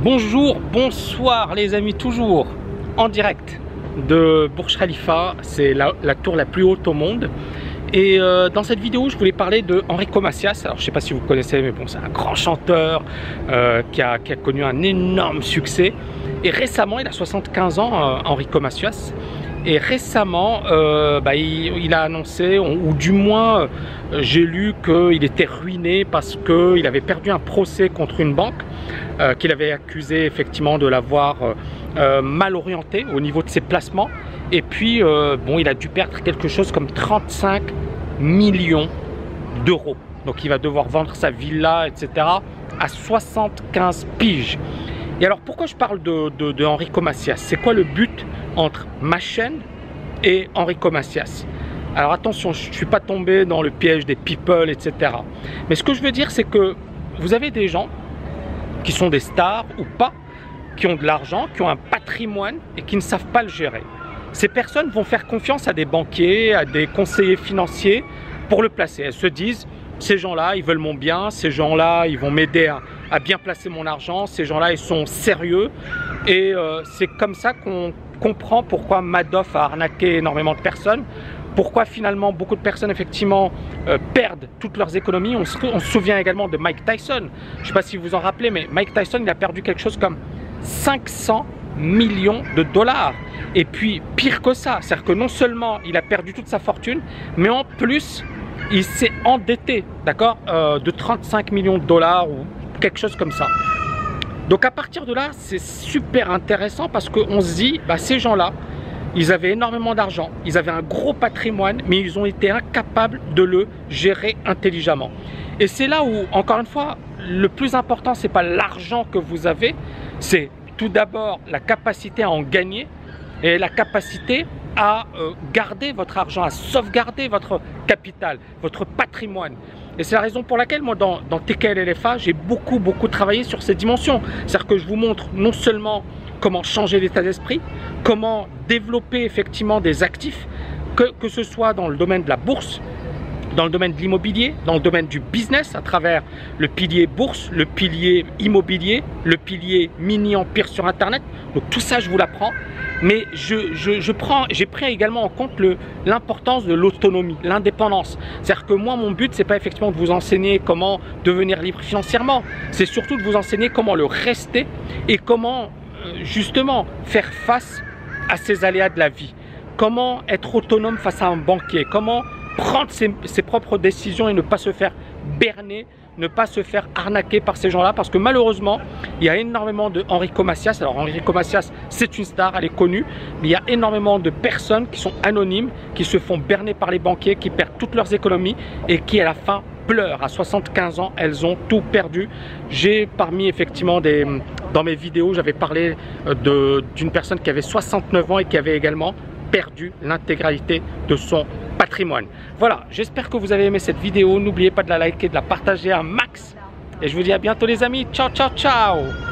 Bonjour, bonsoir les amis, toujours en direct de Burj Khalifa, c'est la, tour la plus haute au monde. Et euh, dans cette vidéo, je voulais parler de Enrico Macias. Alors, je ne sais pas si vous connaissez, mais bon, c'est un grand chanteur euh, qui, a, connu un énorme succès. Et récemment, il a 75 ans, euh, Enrico Macias. Et récemment, bah, il, a annoncé, ou, du moins, j'ai lu qu'il était ruiné parce qu'il avait perdu un procès contre une banque, qu'il avait accusé effectivement de l'avoir mal orienté au niveau de ses placements. Et puis, euh, bon, il a dû perdre quelque chose comme 35 millions d'euros. Donc, il va devoir vendre sa villa, etc. à 75 piges. Et alors, pourquoi je parle de, de, Enrico Macias C'est quoi le but entre ma chaîne et Enrico Macias alors attention, je ne suis pas tombé dans le piège des people, etc. Mais ce que je veux dire, c'est que vous avez des gens qui sont des stars ou pas, qui ont de l'argent, qui ont un patrimoine et qui ne savent pas le gérer. Ces personnes vont faire confiance à des banquiers, à des conseillers financiers pour le placer. Elles se disent, ces gens-là, ils veulent mon bien, ces gens-là, ils vont m'aider à, bien placer mon argent, ces gens-là, ils sont sérieux. Et euh, c'est comme ça qu'on comprend pourquoi Madoff a arnaqué énormément de personnes, pourquoi finalement beaucoup de personnes effectivement euh, perdent toutes leurs économies. On se, souvient également de Mike Tyson. Je ne sais pas si vous vous en rappelez, mais Mike Tyson, il a perdu quelque chose comme 500 millions de dollars. Et puis, pire que ça, c'est-à-dire que non seulement il a perdu toute sa fortune, mais en plus, il s'est endetté, d'accord, euh, de 35 millions de dollars ou quelque chose comme ça. Donc à partir de là, c'est super intéressant parce qu'on se dit, bah, ces gens-là, ils avaient énormément d'argent, ils avaient un gros patrimoine, mais ils ont été incapables de le gérer intelligemment. Et c'est là où, encore une fois, le plus important, c'est pas l'argent que vous avez, c'est tout d'abord la capacité à en gagner et la capacité à euh, garder votre argent, à sauvegarder votre capital, votre patrimoine. Et c'est la raison pour laquelle moi dans, dans TKLFA, j'ai beaucoup beaucoup travaillé sur ces dimensions. C'est-à-dire que je vous montre non seulement comment changer l'état d'esprit, comment développer effectivement des actifs, que ce soit dans le domaine de la bourse, dans le domaine de l'immobilier, dans le domaine du business à travers le pilier bourse, le pilier immobilier, le pilier mini-empire sur Internet. Donc tout ça, je vous l'apprends. Mais je, je, prends, j'ai pris également en compte l'importance de l'autonomie, l'indépendance. C'est-à-dire que moi, mon but, c'est pas effectivement de vous enseigner comment devenir libre financièrement. C'est surtout de vous enseigner comment le rester et comment euh, justement faire face à ces aléas de la vie. Comment être autonome face à un banquier, comment prendre ses, propres décisions et ne pas se faire berner, ne pas se faire arnaquer par ces gens-là parce que malheureusement, il y a énormément de Enrico Macias. Alors Enrico Macias, c'est une star, elle est connue, mais il y a énormément de personnes qui sont anonymes, qui se font berner par les banquiers, qui perdent toutes leurs économies et qui à la fin pleurent. À 75 ans, elles ont tout perdu. J'ai parmi effectivement des dans mes vidéos, j'avais parlé euh, d'une personne qui avait 69 ans et qui avait également perdu l'intégralité de son Voilà, j'espère que vous avez aimé cette vidéo. N'oubliez pas de la liker, de la partager un max. Et je vous dis à bientôt les amis. Ciao, ciao, ciao